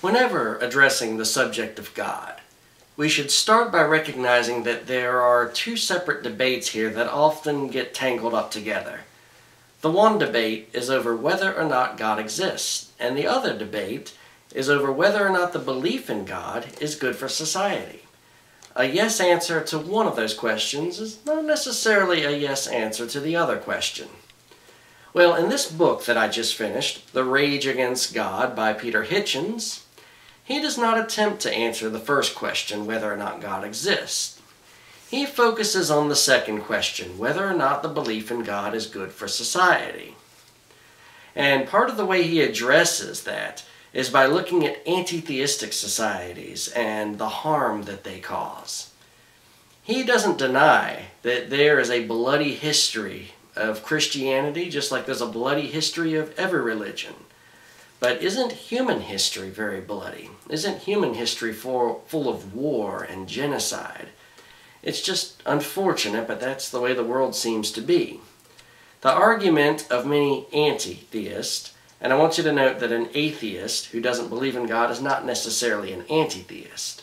Whenever addressing the subject of God, we should start by recognizing that there are two separate debates here that often get tangled up together. The one debate is over whether or not God exists, and the other debate is over whether or not the belief in God is good for society. A yes answer to one of those questions is not necessarily a yes answer to the other question. Well, in this book that I just finished, The Rage Against God by Peter Hitchens, he does not attempt to answer the first question, whether or not God exists. He focuses on the second question, whether or not the belief in God is good for society. And part of the way he addresses that is by looking at anti-theistic societies and the harm that they cause. He doesn't deny that there is a bloody history of Christianity, just like there's a bloody history of every religion. But isn't human history very bloody? Isn't human history for, full of war and genocide? It's just unfortunate, but that's the way the world seems to be. The argument of many anti-theists, and I want you to note that an atheist who doesn't believe in God is not necessarily an anti-theist,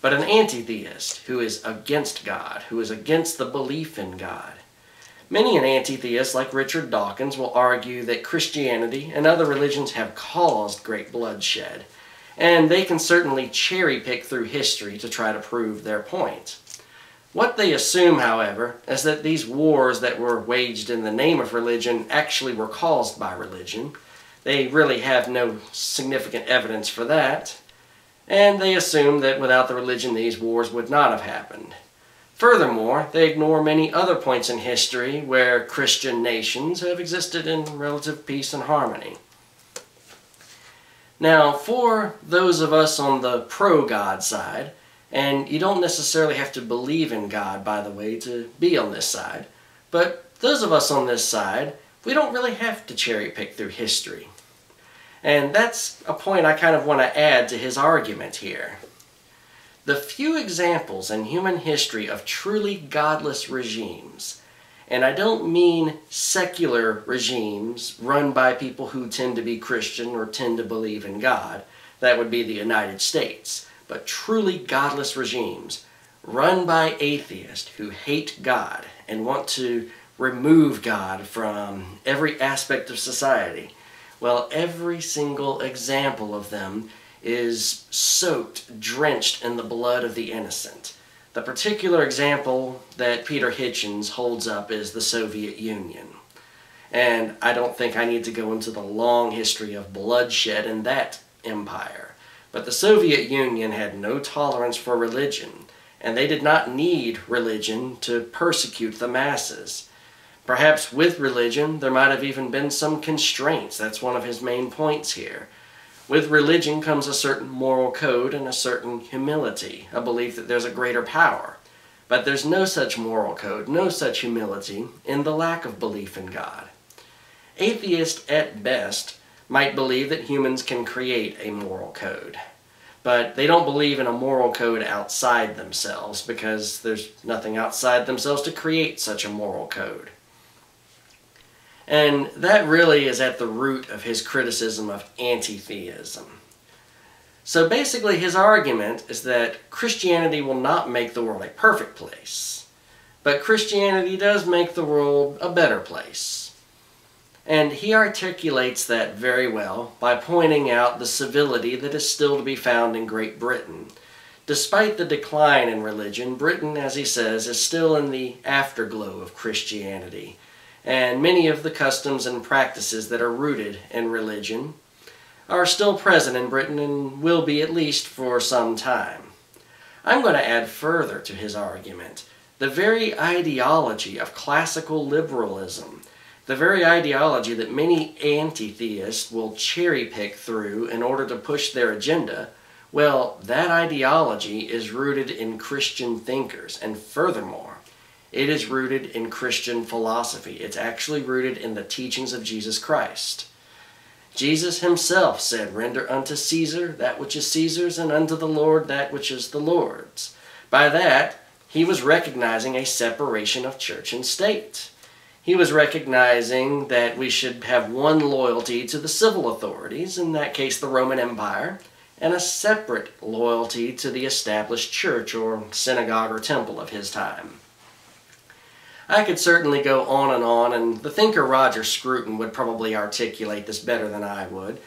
but an anti-theist who is against God, who is against the belief in God. Many an anti-theist like Richard Dawkins will argue that Christianity and other religions have caused great bloodshed, and they can certainly cherry pick through history to try to prove their point. What they assume, however, is that these wars that were waged in the name of religion actually were caused by religion. They really have no significant evidence for that, and they assume that without the religion these wars would not have happened. Furthermore, they ignore many other points in history where Christian nations have existed in relative peace and harmony. Now, for those of us on the pro-God side, and you don't necessarily have to believe in God, by the way, to be on this side, but those of us on this side, we don't really have to cherry pick through history. And that's a point I kind of want to add to his argument here. The few examples in human history of truly godless regimes, and I don't mean secular regimes run by people who tend to be Christian or tend to believe in God, that would be the United States, but truly godless regimes run by atheists who hate God and want to remove God from every aspect of society. Well, every single example of them is soaked, drenched in the blood of the innocent. The particular example that Peter Hitchens holds up is the Soviet Union. And I don't think I need to go into the long history of bloodshed in that empire. But the Soviet Union had no tolerance for religion, and they did not need religion to persecute the masses. Perhaps with religion, there might have even been some constraints. That's one of his main points here. With religion comes a certain moral code and a certain humility, a belief that there's a greater power. But there's no such moral code, no such humility in the lack of belief in God. Atheists, at best, might believe that humans can create a moral code. But they don't believe in a moral code outside themselves because there's nothing outside themselves to create such a moral code. And that really is at the root of his criticism of anti-theism. So basically his argument is that Christianity will not make the world a perfect place, but Christianity does make the world a better place. And he articulates that very well by pointing out the civility that is still to be found in Great Britain. Despite the decline in religion, Britain, as he says, is still in the afterglow of Christianity and many of the customs and practices that are rooted in religion are still present in Britain and will be at least for some time. I'm going to add further to his argument. The very ideology of classical liberalism, the very ideology that many anti-theists will cherry pick through in order to push their agenda, well, that ideology is rooted in Christian thinkers, and furthermore, it is rooted in Christian philosophy. It's actually rooted in the teachings of Jesus Christ. Jesus himself said, Render unto Caesar that which is Caesar's, and unto the Lord that which is the Lord's. By that, he was recognizing a separation of church and state. He was recognizing that we should have one loyalty to the civil authorities, in that case the Roman Empire, and a separate loyalty to the established church or synagogue or temple of his time. I could certainly go on and on, and the thinker Roger Scruton would probably articulate this better than I would.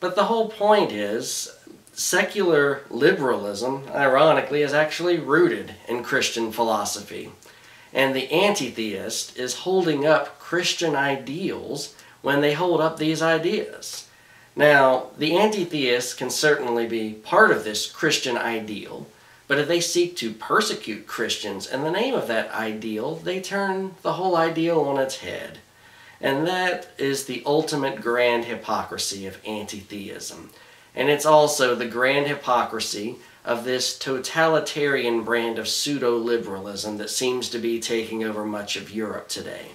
But the whole point is, secular liberalism, ironically, is actually rooted in Christian philosophy. And the anti-theist is holding up Christian ideals when they hold up these ideas. Now, the anti-theist can certainly be part of this Christian ideal, but if they seek to persecute Christians in the name of that ideal, they turn the whole ideal on its head. And that is the ultimate grand hypocrisy of anti-theism. And it's also the grand hypocrisy of this totalitarian brand of pseudo-liberalism that seems to be taking over much of Europe today.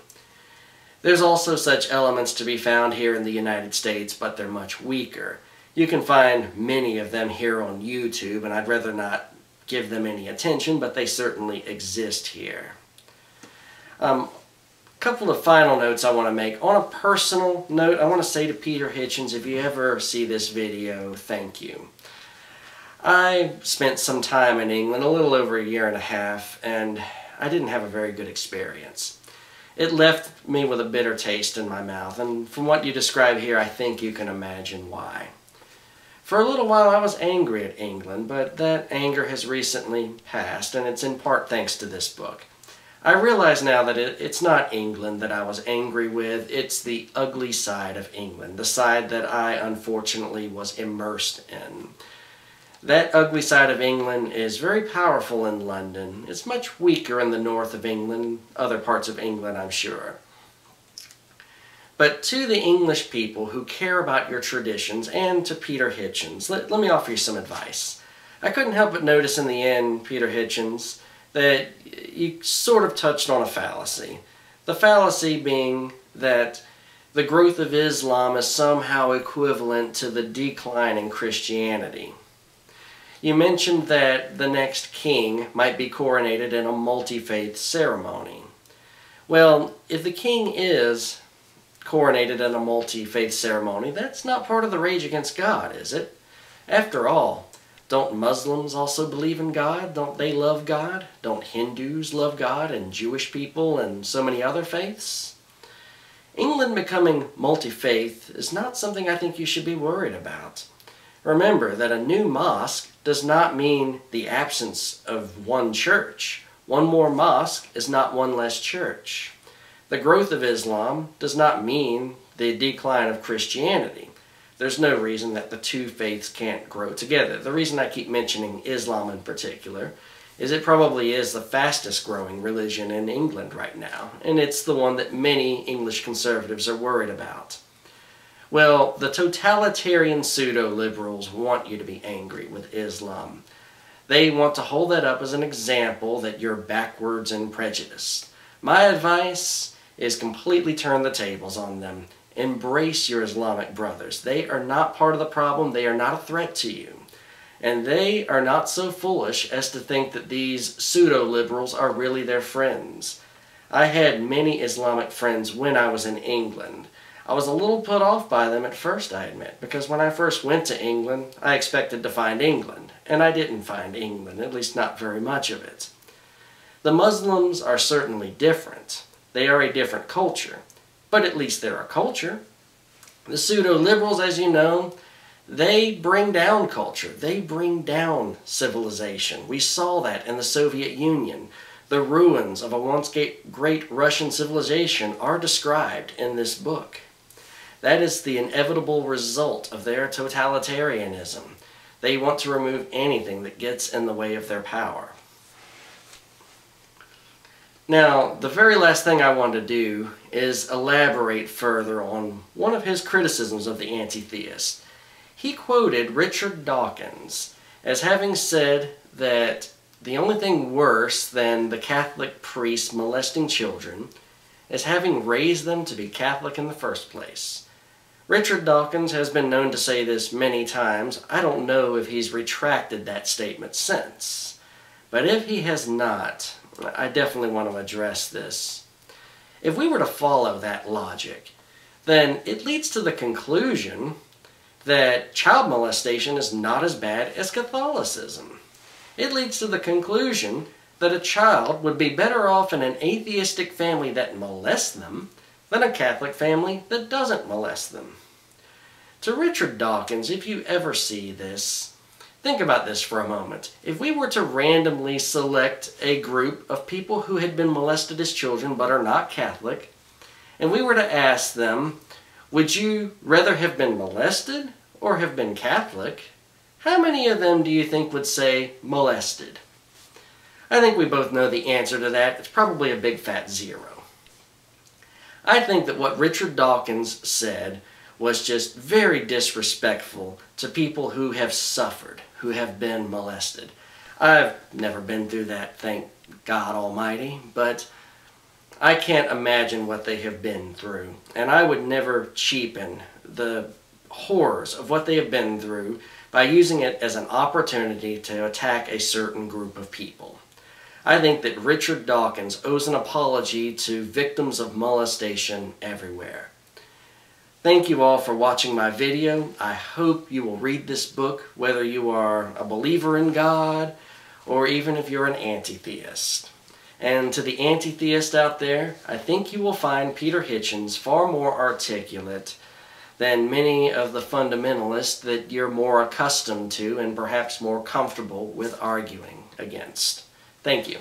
There's also such elements to be found here in the United States, but they're much weaker. You can find many of them here on YouTube, and I'd rather not give them any attention, but they certainly exist here. Um, couple of final notes I want to make. On a personal note, I want to say to Peter Hitchens, if you ever see this video, thank you. I spent some time in England, a little over a year and a half, and I didn't have a very good experience. It left me with a bitter taste in my mouth, and from what you describe here, I think you can imagine why. For a little while I was angry at England, but that anger has recently passed, and it's in part thanks to this book. I realize now that it, it's not England that I was angry with, it's the ugly side of England, the side that I unfortunately was immersed in. That ugly side of England is very powerful in London. It's much weaker in the north of England, other parts of England I'm sure. But to the English people who care about your traditions, and to Peter Hitchens, let, let me offer you some advice. I couldn't help but notice in the end, Peter Hitchens, that you sort of touched on a fallacy. The fallacy being that the growth of Islam is somehow equivalent to the decline in Christianity. You mentioned that the next king might be coronated in a multi-faith ceremony. Well, if the king is coronated in a multi-faith ceremony, that's not part of the rage against God, is it? After all, don't Muslims also believe in God? Don't they love God? Don't Hindus love God and Jewish people and so many other faiths? England becoming multi-faith is not something I think you should be worried about. Remember that a new mosque does not mean the absence of one church. One more mosque is not one less church. The growth of Islam does not mean the decline of Christianity there's no reason that the two faiths can't grow together. The reason I keep mentioning Islam in particular is it probably is the fastest growing religion in England right now, and it's the one that many English conservatives are worried about. Well, the totalitarian pseudo-liberals want you to be angry with Islam. They want to hold that up as an example that you're backwards and prejudiced. My advice is completely turn the tables on them Embrace your Islamic brothers. They are not part of the problem. They are not a threat to you. And they are not so foolish as to think that these pseudo-liberals are really their friends. I had many Islamic friends when I was in England. I was a little put off by them at first, I admit, because when I first went to England, I expected to find England, and I didn't find England, at least not very much of it. The Muslims are certainly different. They are a different culture but at least they're a culture. The pseudo-liberals, as you know, they bring down culture. They bring down civilization. We saw that in the Soviet Union. The ruins of a once great Russian civilization are described in this book. That is the inevitable result of their totalitarianism. They want to remove anything that gets in the way of their power. Now, the very last thing I want to do is elaborate further on one of his criticisms of the anti-theist. He quoted Richard Dawkins as having said that the only thing worse than the Catholic priest molesting children is having raised them to be Catholic in the first place. Richard Dawkins has been known to say this many times. I don't know if he's retracted that statement since. But if he has not, I definitely want to address this. If we were to follow that logic, then it leads to the conclusion that child molestation is not as bad as Catholicism. It leads to the conclusion that a child would be better off in an atheistic family that molests them than a Catholic family that doesn't molest them. To Richard Dawkins, if you ever see this, think about this for a moment. If we were to randomly select a group of people who had been molested as children but are not Catholic, and we were to ask them, would you rather have been molested or have been Catholic? How many of them do you think would say molested? I think we both know the answer to that. It's probably a big fat zero. I think that what Richard Dawkins said was just very disrespectful to people who have suffered, who have been molested. I've never been through that, thank God Almighty, but I can't imagine what they have been through. And I would never cheapen the horrors of what they have been through by using it as an opportunity to attack a certain group of people. I think that Richard Dawkins owes an apology to victims of molestation everywhere. Thank you all for watching my video. I hope you will read this book, whether you are a believer in God or even if you're an anti-theist. And to the anti-theist out there, I think you will find Peter Hitchens far more articulate than many of the fundamentalists that you're more accustomed to and perhaps more comfortable with arguing against. Thank you.